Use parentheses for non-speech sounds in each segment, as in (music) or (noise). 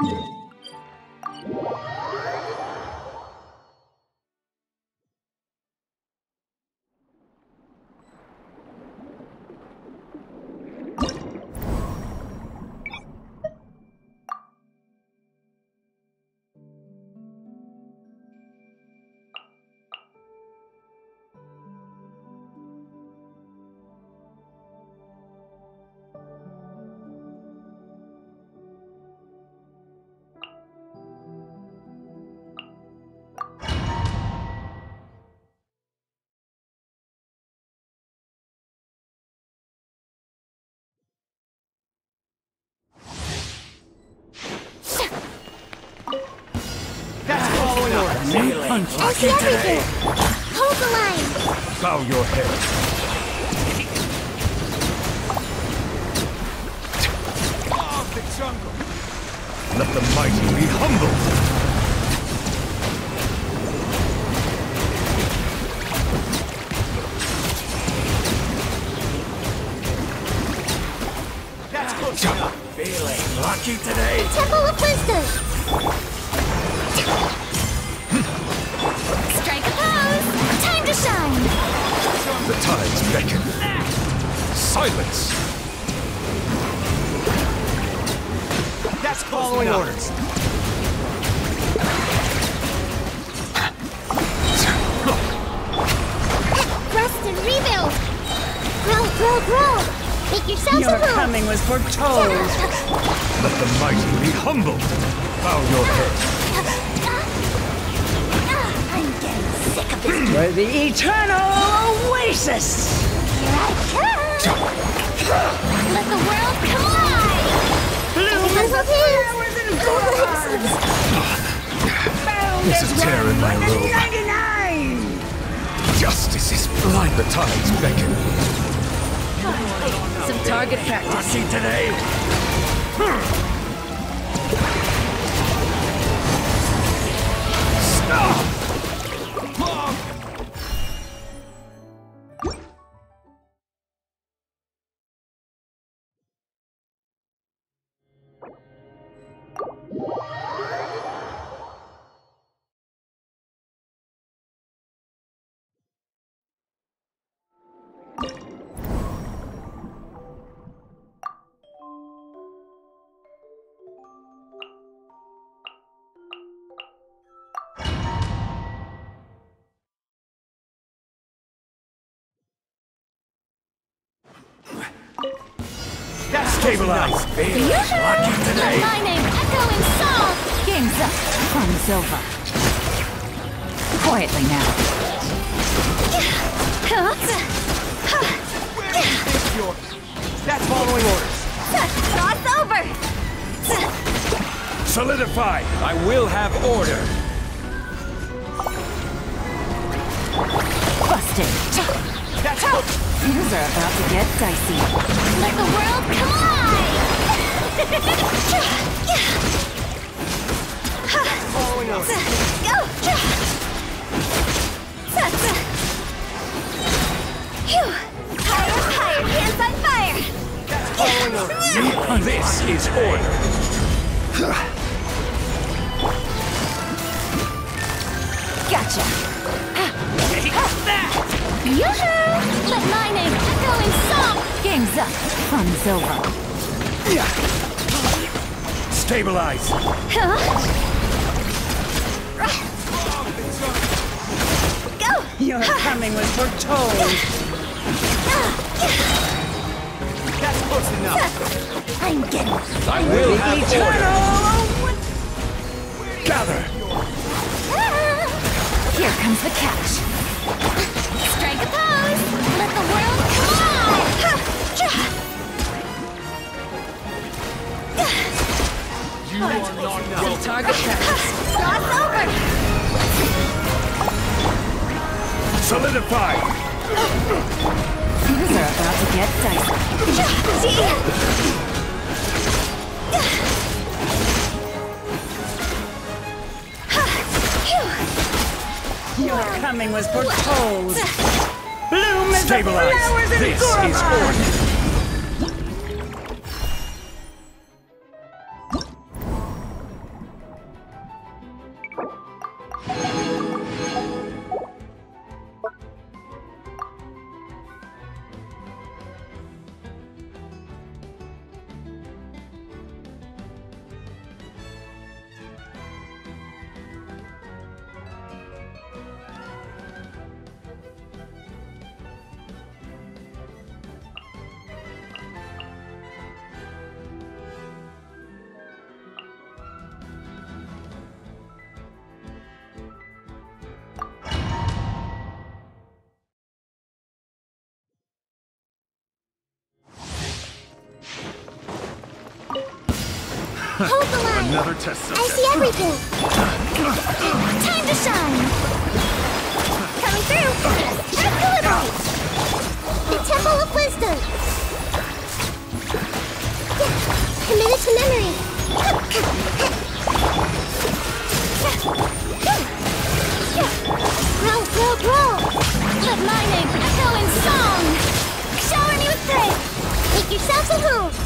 you I see everything! Hold the line! Bow your head. Of the jungle! Let the mighty be humbled. That's close enough! Feeling lucky today. Temple of Wisdom! Silence. That's Following orders. Rest and rebuild! Grow, grow, grow! Make yourselves Your a home! coming was foretold. Let the mighty be humbled. Bow your head. I'm getting sick of this. For the eternal oasis. Tear in one my robe. Justice is blind. The tides beckon. Some target practice. Lucky today. Hmm. Stop! Stabilize. Feeling lucky today. my name echo in song! Game's up. Fun's over. Quietly now. That's following orders. Cross over! Solidify. I will have order. Busted. That's close. Things are about to get dicey. Let the world collide! Following orders. Go! Phew! Higher, higher, hands on fire! Following orders. This is order. Gotcha. Yoo-hoo! Let my name echo in song! Game's up. Fun's over. Stabilize. Huh? Go! Your coming was foretold. That's close enough. I'm getting I will have. Eternal. Gather. Ah! Here comes the catch. Strike a pose! Solidify. Things are about to get dicey. Your coming was foretold. Bloom as the Stabilize. flowers in This is Goron. Hold the line. Another test I see everything. Time to shine. Coming through. Equilibrate. The Temple of Wisdom. Committed to memory. Grow, grow, grow. Let my name echo in song. Shower me with praise. Make yourselves at home.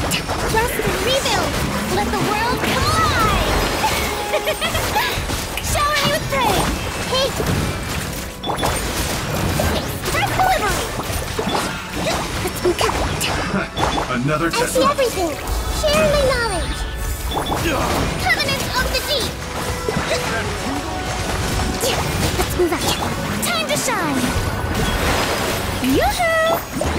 Rest and rebuild. Let the world collide. (laughs) Shower me with praise. Hey. Express delivery. (laughs) Another I see everything. Share my knowledge. Covenant of the deep. (laughs) Let's move out. Time to shine. Yoo-hoo! Back here, please.